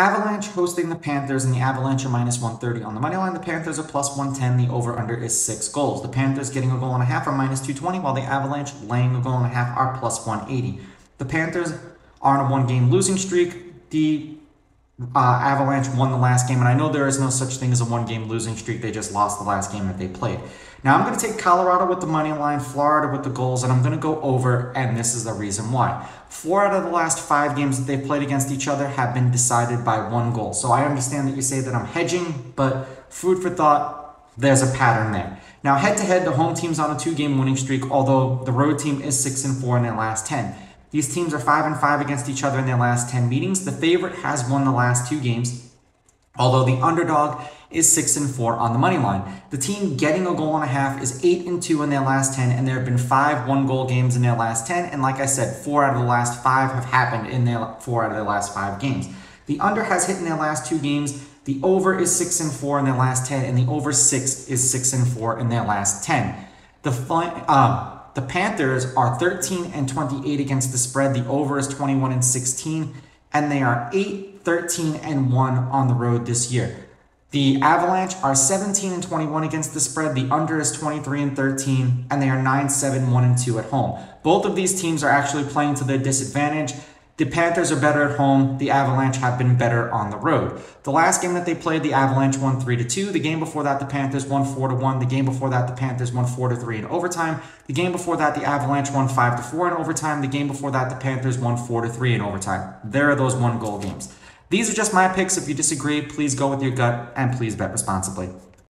Avalanche hosting the Panthers, and the Avalanche are minus 130 on the money line. The Panthers are plus 110. The over under is six goals. The Panthers getting a goal and a half are minus 220, while the Avalanche laying a goal and a half are plus 180. The Panthers are on a one game losing streak. The uh, Avalanche won the last game, and I know there is no such thing as a one game losing streak. They just lost the last game that they played. Now I'm going to take Colorado with the money line, Florida with the goals, and I'm going to go over, and this is the reason why. Four out of the last five games that they've played against each other have been decided by one goal. So I understand that you say that I'm hedging, but food for thought, there's a pattern there. Now, head to head, the home team's on a two game winning streak, although the road team is 6 and 4 in their last 10. These teams are 5 and 5 against each other in their last 10 meetings. The favorite has won the last two games, although the underdog is 6 and 4 on the money line. The team getting a goal and a half is 8 and 2 in their last 10 and there have been 5 one goal games in their last 10 and like I said, 4 out of the last 5 have happened in their 4 out of their last 5 games. The under has hit in their last 2 games. The over is 6 and 4 in their last 10 and the over 6 is 6 and 4 in their last 10. The uh, the Panthers are 13 and 28 against the spread. The over is 21 and 16, and they are 8, 13 and 1 on the road this year. The Avalanche are 17 and 21 against the spread. The under is 23 and 13, and they are 9, 7, 1 and 2 at home. Both of these teams are actually playing to their disadvantage. The Panthers are better at home. The Avalanche have been better on the road. The last game that they played, the Avalanche won 3 to 2. The game before that, the Panthers won 4 to 1. The game before that, the Panthers won 4 to 3 in overtime. The game before that, the Avalanche won 5 to 4 in overtime. The game before that, the Panthers won 4 to 3 in overtime. There are those one goal games. These are just my picks. If you disagree, please go with your gut and please bet responsibly.